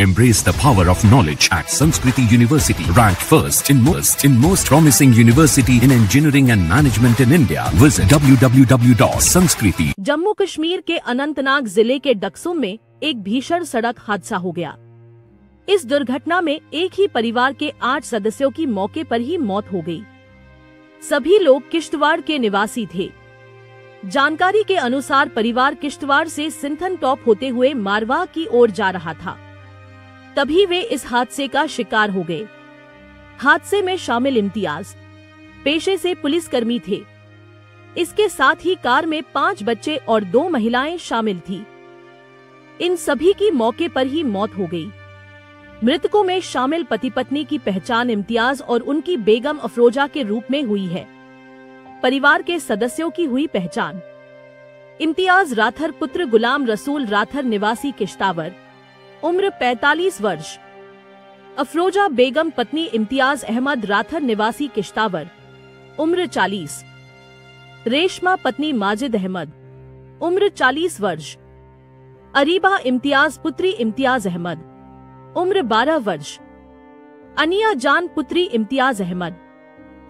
Embrace the power of knowledge at Sanskriti University, ranked first in most in most promising university in engineering and management in India. Visit www.sanskriti. Jammu Kashmir के अनंतनाग ज़िले के डक्सुम में एक भीषण सड़क हादसा हो गया इस दुर्घटना में एक ही परिवार के आठ सदस्यों की मौके पर ही मौत हो गई सभी लोग किश्तवाड़ के निवासी थे जानकारी के अनुसार परिवार किश्तवाड़ से सिंथन टॉप होते हुए मारवाह की ओर जा रहा था तभी वे इस हादसे का शिकार हो गए। हादसे में शामिल इम्तियाज़। पेशे से पुलिसकर्मी थे। इसके साथ ही कार में पाँच बच्चे और दो महिलाएँ शामिल थी। इन सभी की मौके पर ही मौत हो गई। मृतकों में शामिल पति पत्नी की पहचान इम्तियाज़ और उनकी बेगम अफरोजा के रूप में हुई है। परिवार के सदस्यों की हुई पहचान। इम्तियाज़ राथर पुत्र गुलाम रसूल राथर निवासी किश्तावर। उम्र 45 वर्ष। अफरोजा बेगम पत्नी इम्तियाज़ अहमद राथर निवासी किश्तावर। उम्र 40 रेशमा पत्नी माजिद अहमद। उम्र 40 वर्ष। अरीबा इम्तियाज़ पुत्री इम्तियाज़ अहमद। उम्र 12 वर्ष। अनिया जान पुत्री इम्तियाज़ अहमद।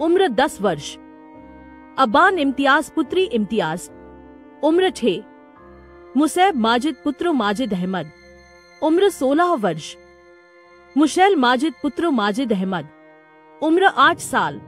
उम्र 10 वर्ष। अबान इम्तियाज़ पुत्री इम्तियाज़। उम्र 6 मुसैब माजिद पुत्र माजिद अहमद। उम्र 16 वर्ष। मुशैल माजिद पुत्र माजिद अहमद। उम्र 8 साल।